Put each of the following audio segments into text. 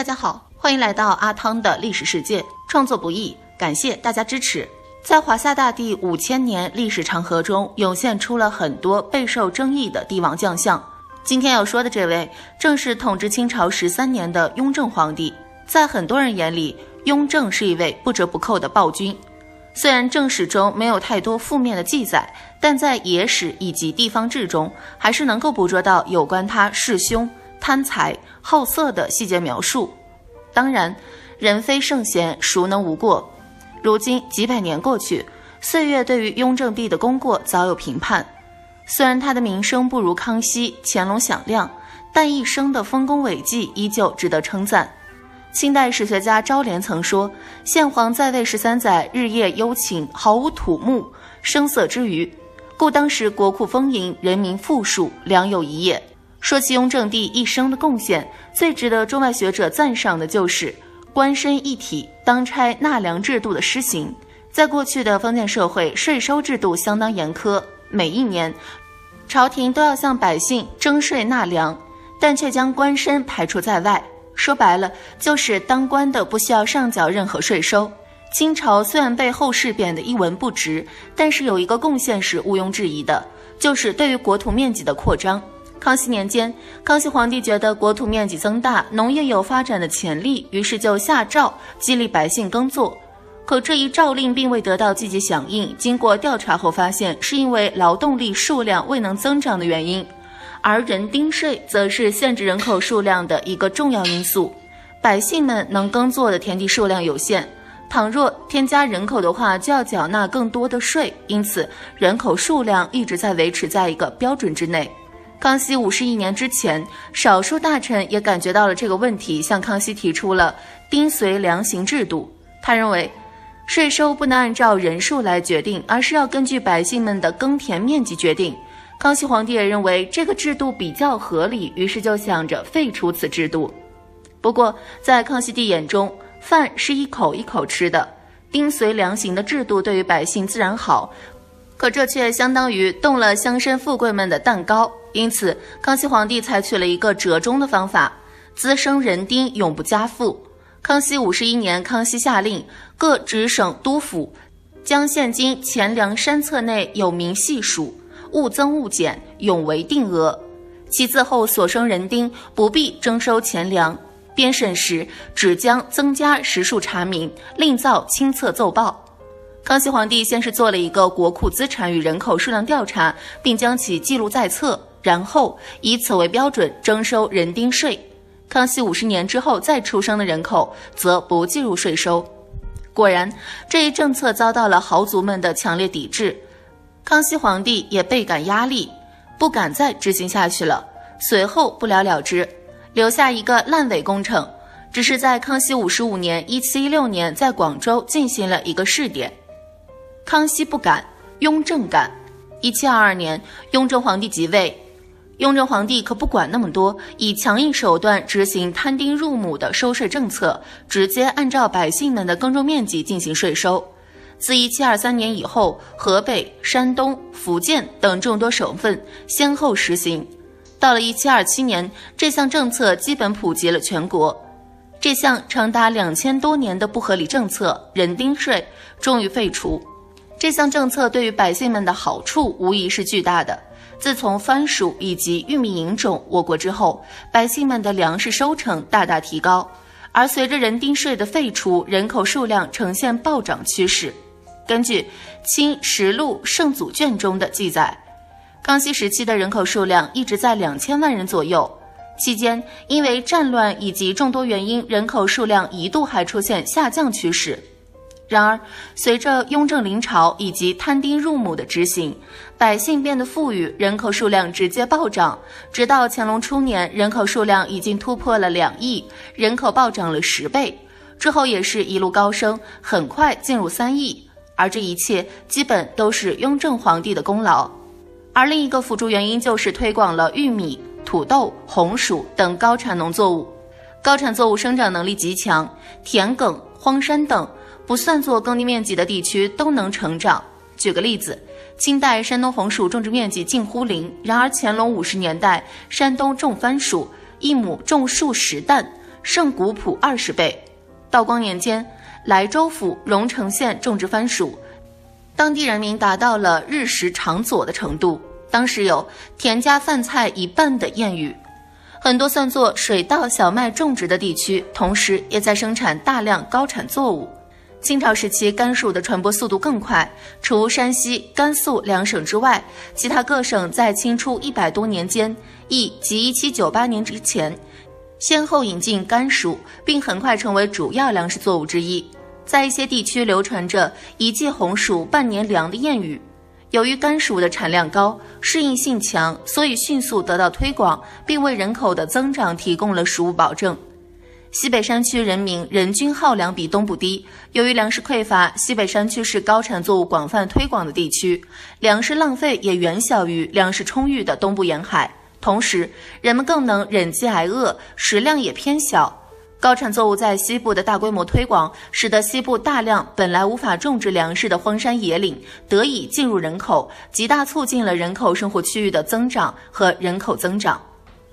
大家好，欢迎来到阿汤的历史世界。创作不易，感谢大家支持。在华夏大地五千年历史长河中，涌现出了很多备受争议的帝王将相。今天要说的这位，正是统治清朝十三年的雍正皇帝。在很多人眼里，雍正是一位不折不扣的暴君。虽然正史中没有太多负面的记载，但在野史以及地方志中，还是能够捕捉到有关他弑兄、贪财、好色的细节描述。当然，人非圣贤，孰能无过？如今几百年过去，岁月对于雍正帝的功过早有评判。虽然他的名声不如康熙、乾隆响亮，但一生的丰功伟绩依旧值得称赞。清代史学家昭廉曾说：“宪皇在位十三载，日夜忧勤，毫无土木声色之余，故当时国库丰盈，人民富庶，良有一也。”说起雍正帝一生的贡献，最值得中外学者赞赏的就是官绅一体、当差纳粮制度的施行。在过去的封建社会，税收制度相当严苛，每一年朝廷都要向百姓征税纳粮，但却将官绅排除在外。说白了，就是当官的不需要上缴任何税收。清朝虽然被后世贬得一文不值，但是有一个贡献是毋庸置疑的，就是对于国土面积的扩张。康熙年间，康熙皇帝觉得国土面积增大，农业有发展的潜力，于是就下诏激励百姓耕作。可这一诏令并未得到积极响应。经过调查后发现，是因为劳动力数量未能增长的原因。而人丁税则是限制人口数量的一个重要因素。百姓们能耕作的田地数量有限，倘若添加人口的话，就要缴纳更多的税，因此人口数量一直在维持在一个标准之内。康熙五十一年之前，少数大臣也感觉到了这个问题，向康熙提出了丁随粮刑制度。他认为。税收不能按照人数来决定，而是要根据百姓们的耕田面积决定。康熙皇帝也认为这个制度比较合理，于是就想着废除此制度。不过，在康熙帝眼中，饭是一口一口吃的，丁随粮刑的制度对于百姓自然好，可这却相当于动了乡绅富贵们的蛋糕。因此，康熙皇帝采取了一个折中的方法：滋生人丁，永不加赋。康熙五十一年，康熙下令各直省督府将现今钱粮山册内有名细数，勿增勿减，永为定额。其自后所生人丁不必征收钱粮，编审时只将增加实数查明，另造清册奏报。康熙皇帝先是做了一个国库资产与人口数量调查，并将其记录在册，然后以此为标准征收人丁税。康熙五十年之后再出生的人口则不计入税收。果然，这一政策遭到了豪族们的强烈抵制。康熙皇帝也倍感压力，不敢再执行下去了。随后不了了之，留下一个烂尾工程。只是在康熙五十五年（一七一六年）在广州进行了一个试点。康熙不敢，雍正敢。一七二二年，雍正皇帝即位。雍正皇帝可不管那么多，以强硬手段执行摊丁入亩的收税政策，直接按照百姓们的耕种面积进行税收。自一七二三年以后，河北、山东、福建等众多省份先后实行。到了一七二七年，这项政策基本普及了全国。这项长达两千多年的不合理政策——人丁税，终于废除。这项政策对于百姓们的好处无疑是巨大的。自从番薯以及玉米引种我国之后，百姓们的粮食收成大大提高，而随着人丁税的废除，人口数量呈现暴涨趋势。根据《清实录圣祖卷》中的记载，康熙时期的人口数量一直在两千万人左右，期间因为战乱以及众多原因，人口数量一度还出现下降趋势。然而，随着雍正临朝以及摊丁入亩的执行，百姓变得富裕，人口数量直接暴涨。直到乾隆初年，人口数量已经突破了两亿，人口暴涨了十倍。之后也是一路高升，很快进入三亿。而这一切基本都是雍正皇帝的功劳。而另一个辅助原因就是推广了玉米、土豆、红薯等高产农作物。高产作物生长能力极强，田埂、荒山等。不算作耕地面积的地区都能成长。举个例子，清代山东红薯种植面积近乎零，然而乾隆五十年代，山东种番薯一亩种数十担，胜古朴二十倍。道光年间，莱州府荣成县种植番薯，当地人民达到了日食长佐的程度。当时有“田家饭菜一半”的谚语。很多算作水稻、小麦种植的地区，同时也在生产大量高产作物。清朝时期，甘薯的传播速度更快。除山西、甘肃两省之外，其他各省在清初一百多年间，亦即一七九八年之前，先后引进甘薯，并很快成为主要粮食作物之一。在一些地区流传着“一季红薯半年粮”的谚语。由于甘薯的产量高，适应性强，所以迅速得到推广，并为人口的增长提供了食物保证。西北山区人民人均耗粮比东部低。由于粮食匮乏，西北山区是高产作物广泛推广的地区，粮食浪费也远小于粮食充裕的东部沿海。同时，人们更能忍饥挨饿，食量也偏小。高产作物在西部的大规模推广，使得西部大量本来无法种植粮食的荒山野岭得以进入人口，极大促进了人口生活区域的增长和人口增长。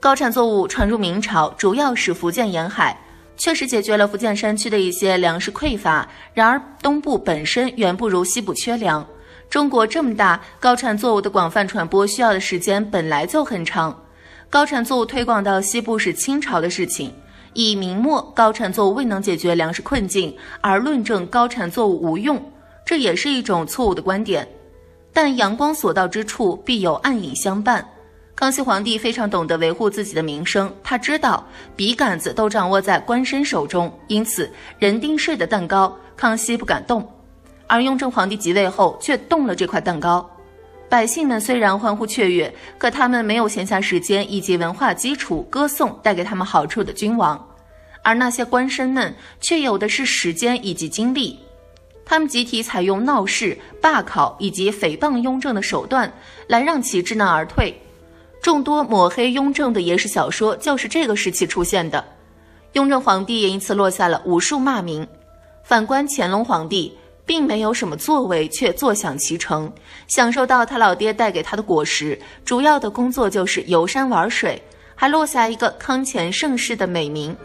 高产作物传入明朝，主要是福建沿海，确实解决了福建山区的一些粮食匮乏。然而，东部本身远不如西部缺粮。中国这么大，高产作物的广泛传播需要的时间本来就很长。高产作物推广到西部是清朝的事情。以明末高产作物未能解决粮食困境而论证高产作物无用，这也是一种错误的观点。但阳光所到之处，必有暗影相伴。康熙皇帝非常懂得维护自己的名声，他知道笔杆子都掌握在官绅手中，因此人定税的蛋糕，康熙不敢动。而雍正皇帝即位后，却动了这块蛋糕。百姓们虽然欢呼雀跃，可他们没有闲暇时间以及文化基础歌颂带给他们好处的君王，而那些官绅们却有的是时间以及精力。他们集体采用闹事、罢考以及诽谤雍正的手段，来让其知难而退。众多抹黑雍正的野史小说就是这个时期出现的，雍正皇帝也因此落下了无数骂名。反观乾隆皇帝，并没有什么作为，却坐享其成，享受到他老爹带给他的果实。主要的工作就是游山玩水，还落下一个康乾盛世的美名。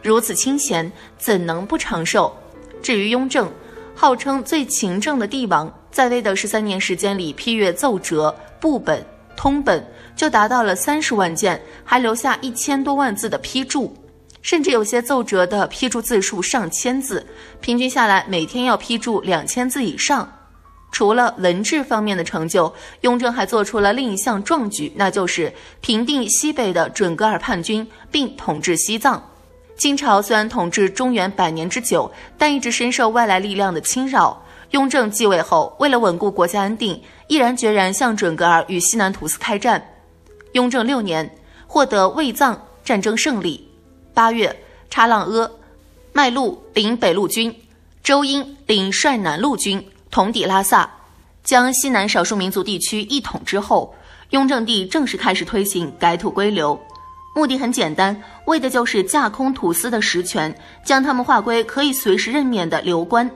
如此清闲，怎能不长寿？至于雍正，号称最勤政的帝王，在位的十三年时间里，批阅奏折、部本、通本。就达到了三十万件，还留下一千多万字的批注，甚至有些奏折的批注字数上千字，平均下来每天要批注两千字以上。除了文治方面的成就，雍正还做出了另一项壮举，那就是平定西北的准噶尔叛军，并统治西藏。清朝虽然统治中原百年之久，但一直深受外来力量的侵扰。雍正继位后，为了稳固国家安定，毅然决然向准噶尔与西南土司开战。雍正六年，获得卫藏战争胜利。八月，查朗阿、麦禄领北路军，周英领率南路军，统抵拉萨，将西南少数民族地区一统之后，雍正帝正式开始推行改土归流。目的很简单，为的就是架空土司的实权，将他们划归可以随时任免的流官。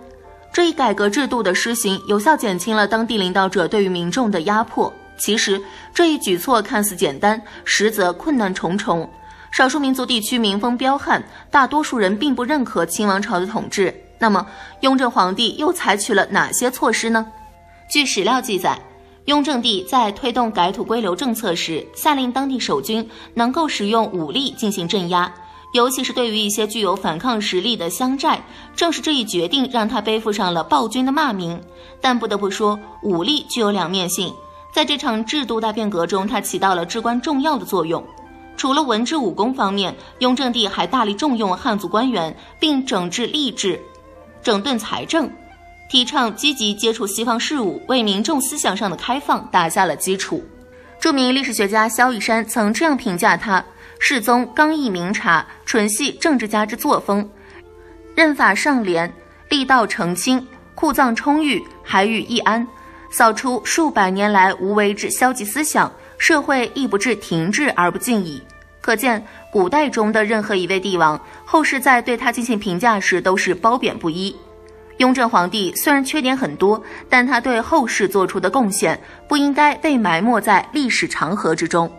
这一改革制度的施行，有效减轻了当地领导者对于民众的压迫。其实这一举措看似简单，实则困难重重。少数民族地区民风彪悍，大多数人并不认可清王朝的统治。那么，雍正皇帝又采取了哪些措施呢？据史料记载，雍正帝在推动改土归流政策时，下令当地守军能够使用武力进行镇压，尤其是对于一些具有反抗实力的乡寨。正是这一决定，让他背负上了暴君的骂名。但不得不说，武力具有两面性。在这场制度大变革中，他起到了至关重要的作用。除了文治武功方面，雍正帝还大力重用汉族官员，并整治吏治，整顿财政，提倡积极接触西方事物，为民众思想上的开放打下了基础。著名历史学家萧玉山曾这样评价他：世宗刚毅明察，纯系政治家之作风，任法上廉，力道澄清，库藏充裕，海宇易安。扫除数百年来无为之消极思想，社会亦不至停滞而不进矣。可见，古代中的任何一位帝王，后世在对他进行评价时都是褒贬不一。雍正皇帝虽然缺点很多，但他对后世做出的贡献不应该被埋没在历史长河之中。